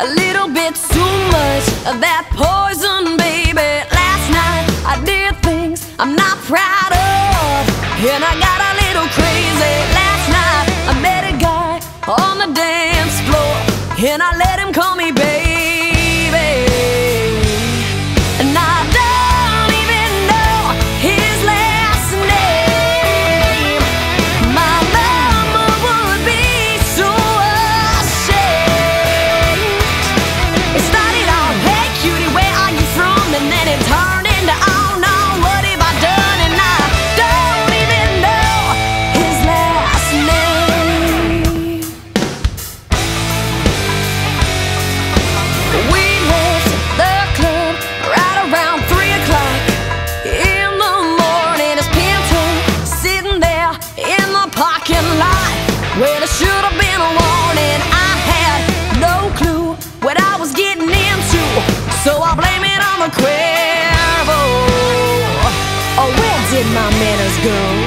a little bit too much of that poison, baby. Last night I did things I'm not proud of, and I got a little crazy. Last night I met a guy on the dance floor, and I let him call me. So I blame it on the Cuervo. Oh, where did my manners go?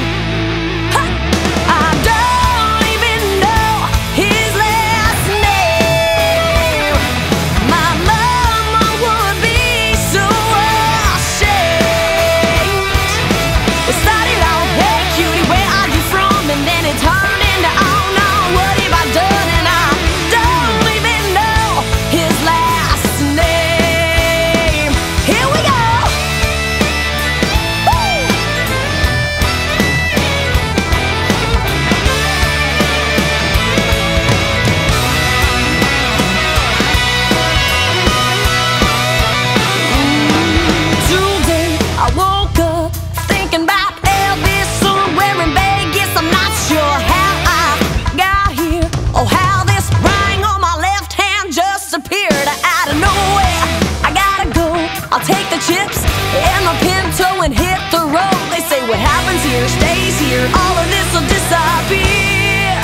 Take the chips and the pinto and hit the road. They say what happens here stays here. All of this will disappear.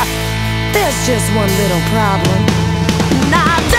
There's just one little problem. And I